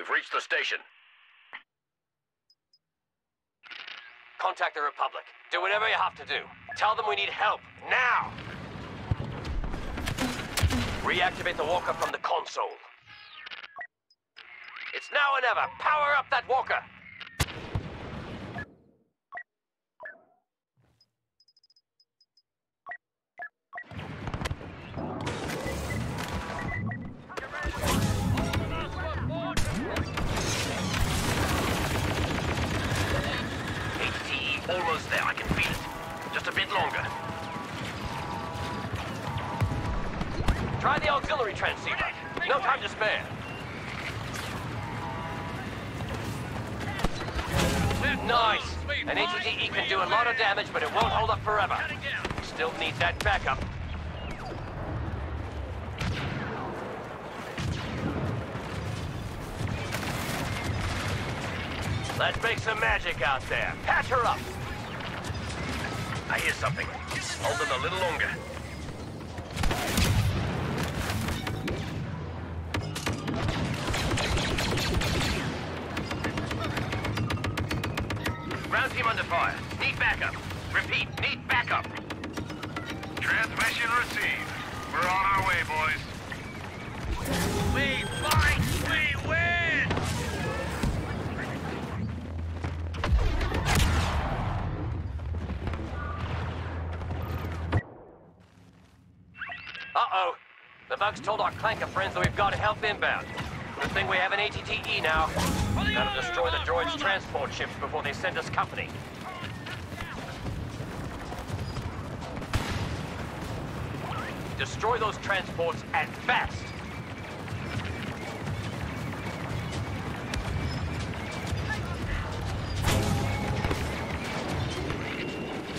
We've reached the station. Contact the Republic. Do whatever you have to do. Tell them we need help, now! Reactivate the walker from the console. It's now or never. Power up that walker! Almost there. I can feel it. Just a bit longer. Try the auxiliary transceiver. No time to spare. Nice! An ATTE can do a lot of damage, but it won't hold up forever. Still need that backup. Let's make some magic out there. Patch her up. I hear something. Hold them a little longer. Ground team under fire. Need backup. Repeat, need backup. Transmission received. We're on our way, boys. We fight, Bugs told our clanker friends that we've got help inbound. Good thing we have an ATTE now. Gotta destroy the droid's transport ships before they send us company. Destroy those transports and fast!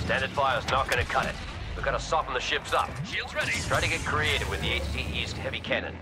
Standard fire's not gonna cut it. We've gotta soften the ships up. Shields ready. Try to get creative with the ATTE's heavy cannon.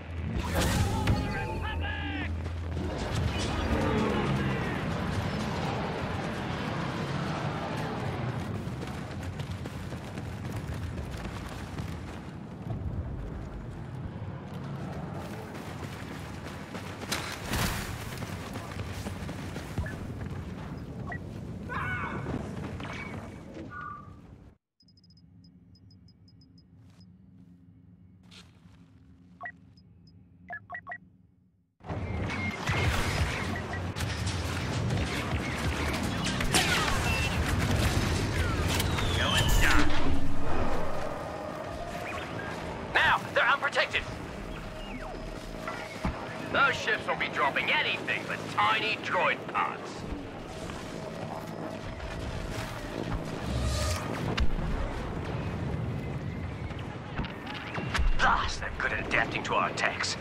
Thus, they're good at adapting to our attacks.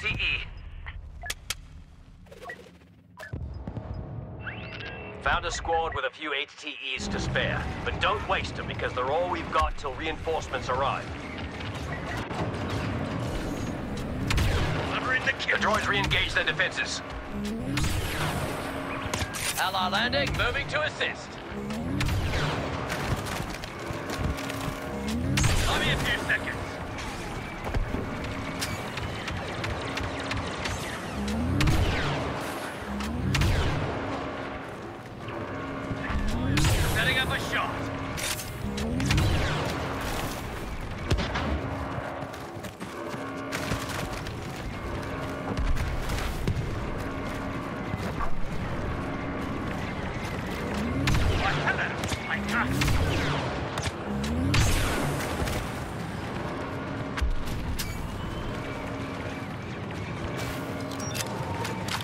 HTE. Found a squad with a few HTEs to spare, but don't waste them because they're all we've got till reinforcements arrive. Delivering the The droids re-engage their defenses. Ally landing, moving to assist. Give me a few seconds.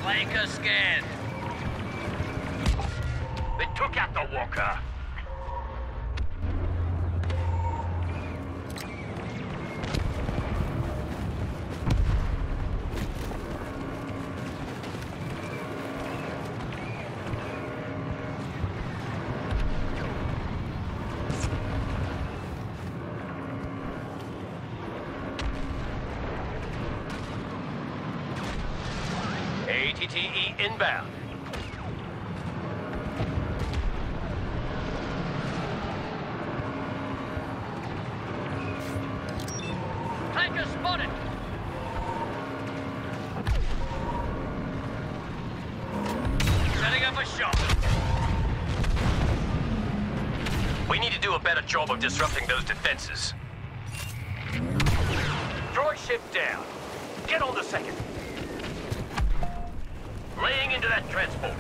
Flanker scanned. They took out the walker. Of disrupting those defenses. Droid ship down. Get on the second. Laying into that transport.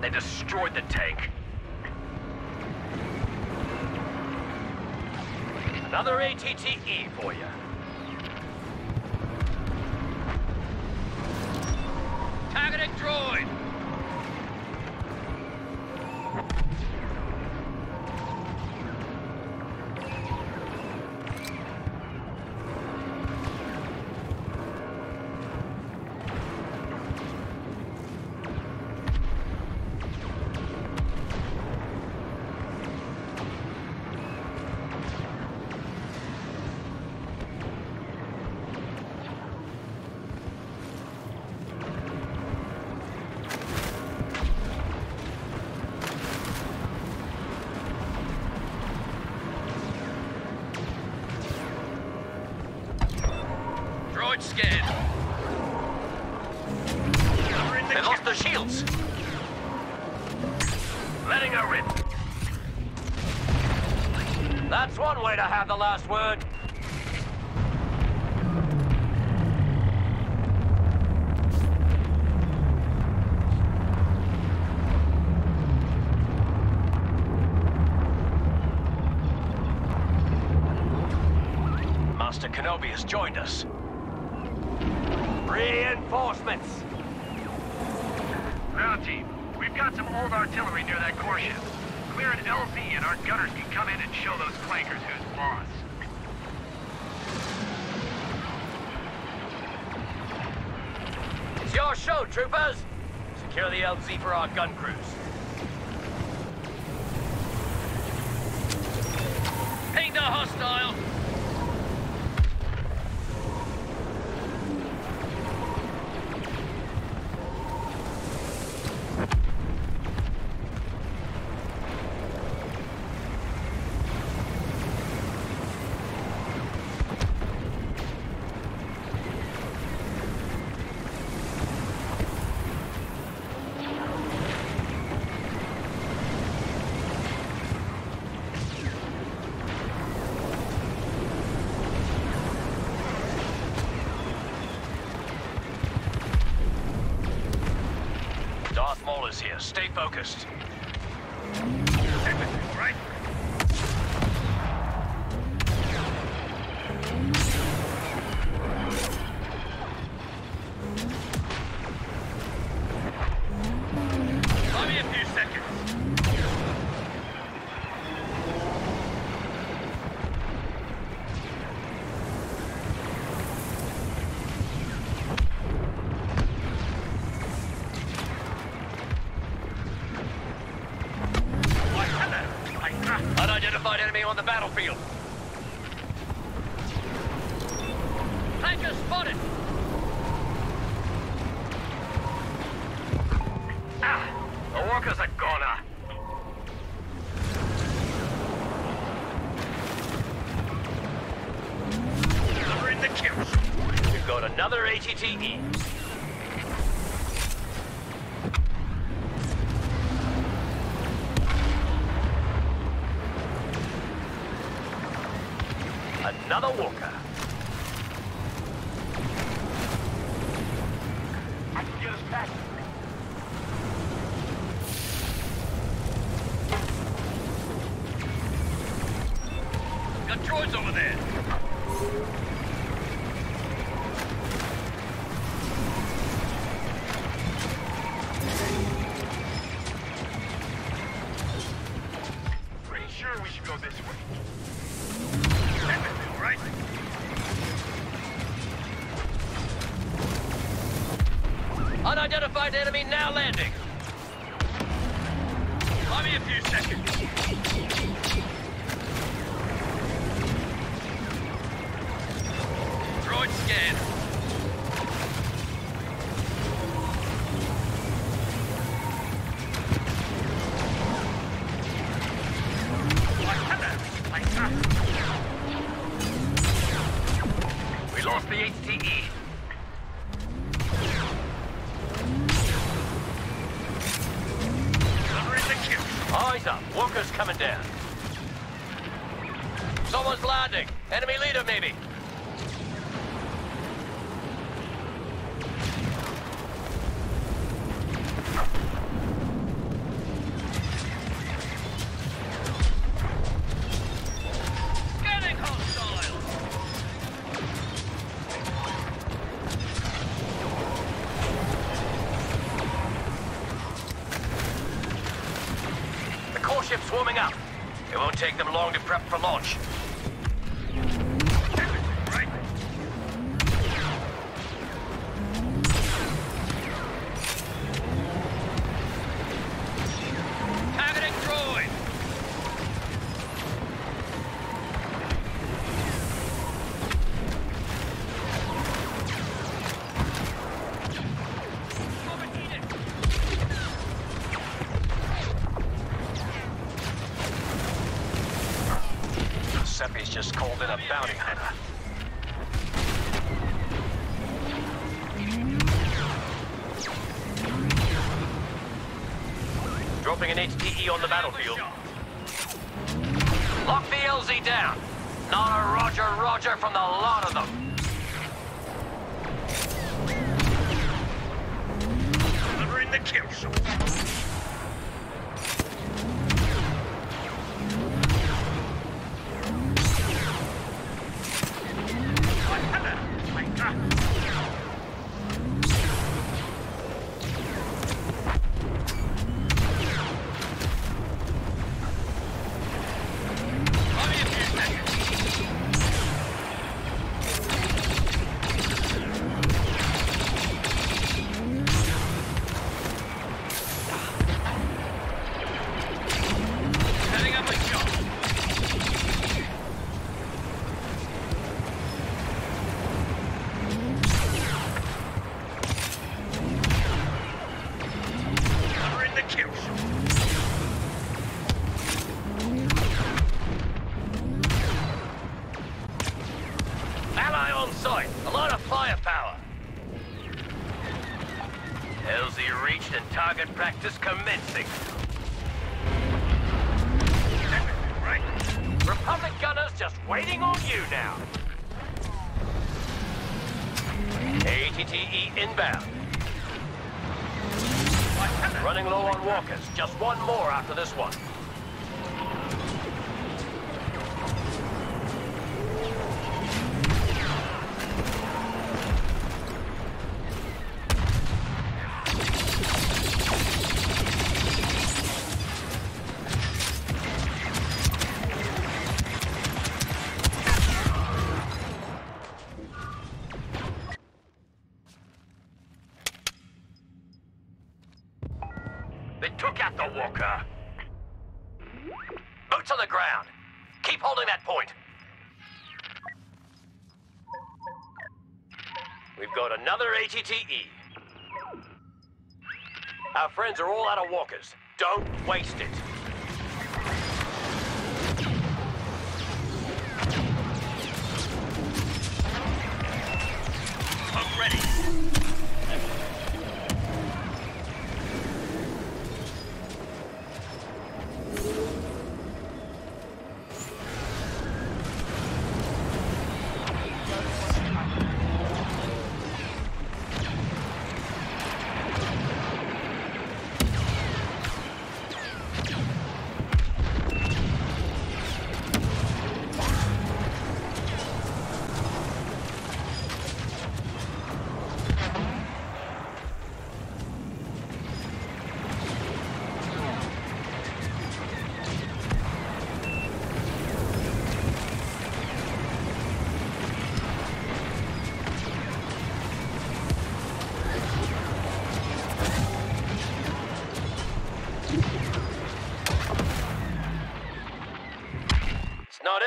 They destroyed the tank. Another ATTE for you. Targeting droid. The last word. Master Kenobi has joined us. Reinforcements! Ground team, we've got some old artillery near that core ship. Clear an LZ and our gunners can come in and show those clankers who's it's your show, troopers! Secure the LZ for our gun crews. Here. Stay focused. Unidentified enemy on the battlefield. Tanker spotted! Ah, the workers are gonna. Delivering the kills. We've got another ATTE. Another walker. I Unidentified enemy now landing. Give me a few seconds. Droid scan. Core up. It won't take them long to prep for launch. A bounty hunter. Dropping an HTE on the battlefield. Lock the LZ down. Not a roger roger from the lot of them. Delivering the kill shot. 啊。啊 waiting on you now. ATTE inbound. Running low on walkers. Just one more after this one. They took out the walker. Boots on the ground. Keep holding that point. We've got another ATTE. Our friends are all out of walkers. Don't waste it. I'm ready.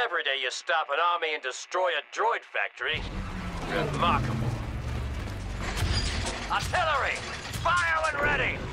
Every day you stop an army and destroy a droid factory. Remarkable. Artillery! Fire when ready!